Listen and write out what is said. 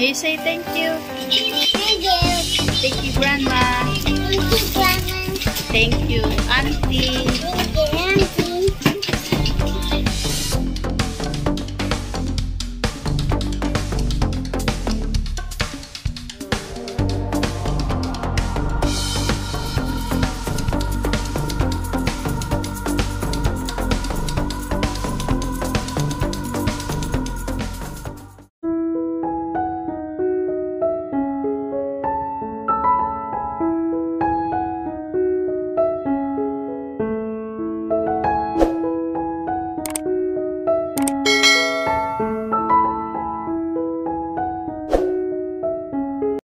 you say thank you. Thank you. Thank you, Grandma.